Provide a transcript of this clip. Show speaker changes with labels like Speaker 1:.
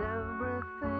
Speaker 1: everything.